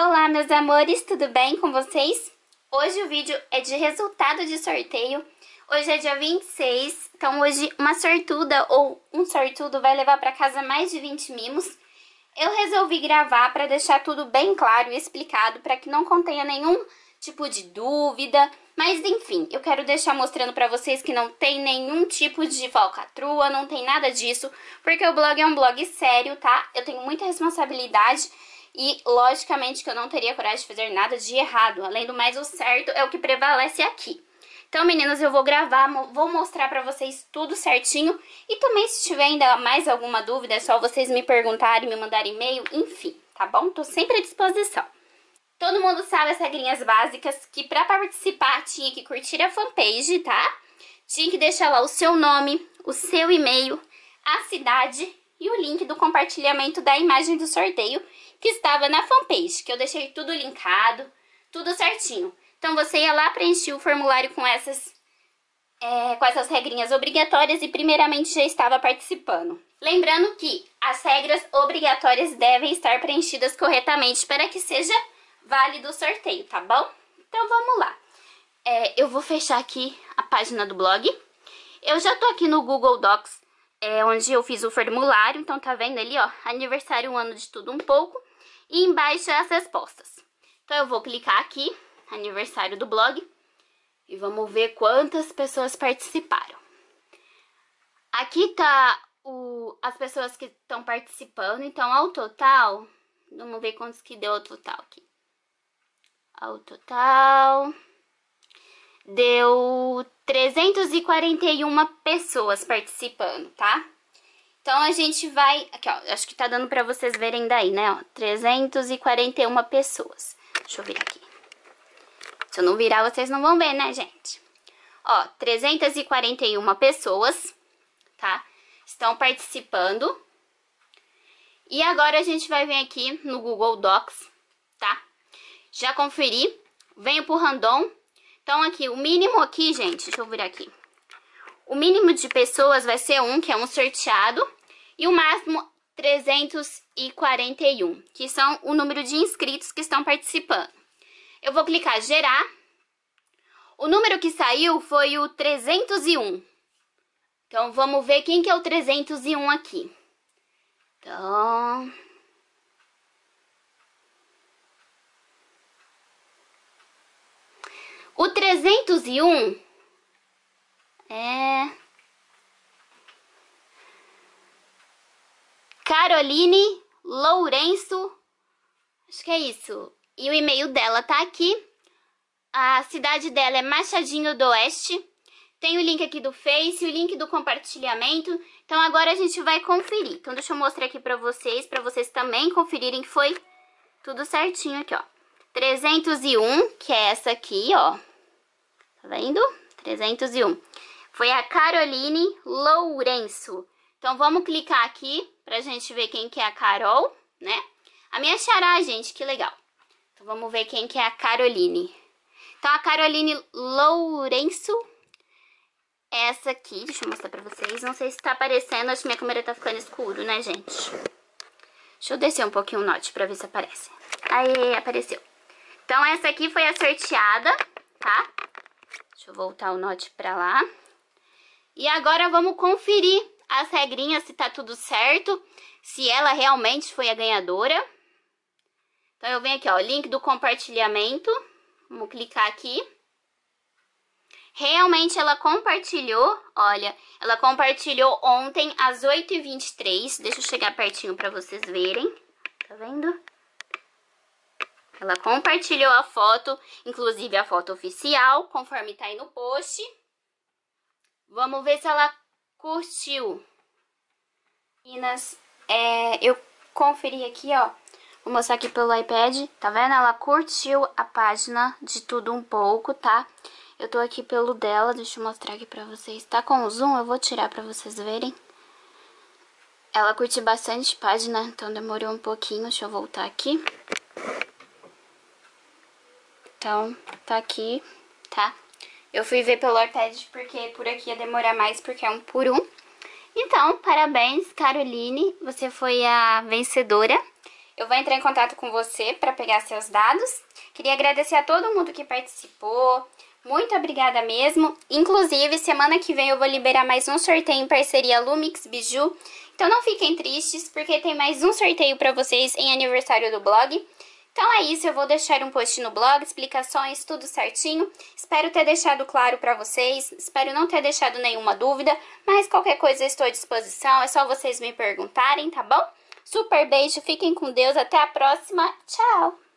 Olá, meus amores, tudo bem com vocês? Hoje o vídeo é de resultado de sorteio. Hoje é dia 26, então hoje uma sortuda ou um sortudo vai levar para casa mais de 20 mimos. Eu resolvi gravar para deixar tudo bem claro e explicado para que não contenha nenhum tipo de dúvida. Mas enfim, eu quero deixar mostrando para vocês que não tem nenhum tipo de falcatrua, não tem nada disso, porque o blog é um blog sério, tá? Eu tenho muita responsabilidade e, logicamente, que eu não teria coragem de fazer nada de errado. Além do mais, o certo é o que prevalece aqui. Então, meninas, eu vou gravar, vou mostrar pra vocês tudo certinho. E também, se tiver ainda mais alguma dúvida, é só vocês me perguntarem, me mandarem e-mail, enfim, tá bom? Tô sempre à disposição. Todo mundo sabe as regrinhas básicas, que pra participar tinha que curtir a fanpage, tá? Tinha que deixar lá o seu nome, o seu e-mail, a cidade e o link do compartilhamento da imagem do sorteio que estava na fanpage, que eu deixei tudo linkado, tudo certinho. Então você ia lá preencher o formulário com essas, é, com essas regrinhas obrigatórias e primeiramente já estava participando. Lembrando que as regras obrigatórias devem estar preenchidas corretamente para que seja válido o sorteio, tá bom? Então vamos lá. É, eu vou fechar aqui a página do blog. Eu já tô aqui no Google Docs, é, onde eu fiz o formulário, então tá vendo ali, ó, aniversário, um ano de tudo um pouco e embaixo as respostas. Então eu vou clicar aqui, aniversário do blog, e vamos ver quantas pessoas participaram. Aqui tá o, as pessoas que estão participando, então ao total, vamos ver quantos que deu o total aqui. Ao total, deu 341 pessoas participando, tá? Então, a gente vai... Aqui, ó, acho que tá dando pra vocês verem daí, né, ó. 341 pessoas. Deixa eu virar aqui. Se eu não virar, vocês não vão ver, né, gente? Ó, 341 pessoas, tá? Estão participando. E agora a gente vai vir aqui no Google Docs, tá? Já conferi. Venho pro random. Então, aqui, o mínimo aqui, gente, deixa eu virar aqui. O mínimo de pessoas vai ser um, que é um sorteado e o máximo 341, que são o número de inscritos que estão participando. Eu vou clicar gerar. O número que saiu foi o 301. Então, vamos ver quem que é o 301 aqui. Então... O 301 é... Caroline Lourenço. Acho que é isso. E o e-mail dela tá aqui. A cidade dela é Machadinho do Oeste. Tem o link aqui do Face, o link do compartilhamento. Então agora a gente vai conferir. Então deixa eu mostrar aqui pra vocês, pra vocês também conferirem que foi tudo certinho aqui, ó. 301, que é essa aqui, ó. Tá vendo? 301. Foi a Caroline Lourenço. Então, vamos clicar aqui pra gente ver quem que é a Carol, né? A minha xará, gente, que legal. Então, vamos ver quem que é a Caroline. Então, a Caroline Lourenço, essa aqui, deixa eu mostrar pra vocês. Não sei se tá aparecendo, acho que minha câmera tá ficando escuro, né, gente? Deixa eu descer um pouquinho o note pra ver se aparece. Aí, apareceu. Então, essa aqui foi a sorteada, tá? Deixa eu voltar o note pra lá. E agora vamos conferir as regrinhas, se tá tudo certo, se ela realmente foi a ganhadora. Então, eu venho aqui, ó, link do compartilhamento. Vamos clicar aqui. Realmente ela compartilhou, olha, ela compartilhou ontem às 8h23. Deixa eu chegar pertinho pra vocês verem. Tá vendo? Ela compartilhou a foto, inclusive a foto oficial, conforme tá aí no post. Vamos ver se ela curtiu. Meninas, é, eu conferi aqui, ó. Vou mostrar aqui pelo iPad, tá vendo? Ela curtiu a página de tudo um pouco, tá? Eu tô aqui pelo dela, deixa eu mostrar aqui pra vocês. Tá com o zoom? Eu vou tirar pra vocês verem. Ela curtiu bastante página, então demorou um pouquinho. Deixa eu voltar aqui. Então, tá aqui, tá? Eu fui ver pelo iPad porque por aqui ia demorar mais, porque é um por um. Então, parabéns, Caroline, você foi a vencedora. eu vou entrar em contato com você para pegar seus dados. Queria agradecer a todo mundo que participou. Muito obrigada mesmo. Inclusive, semana que vem eu vou liberar mais um sorteio em parceria Lumix Biju. Então não fiquem tristes, porque tem mais um sorteio para vocês em aniversário do blog. Então é isso, eu vou deixar um post no blog, explicações, tudo certinho. Espero ter deixado claro para vocês, espero não ter deixado nenhuma dúvida, mas qualquer coisa estou à disposição, é só vocês me perguntarem, tá bom? Super beijo, fiquem com Deus, até a próxima, tchau!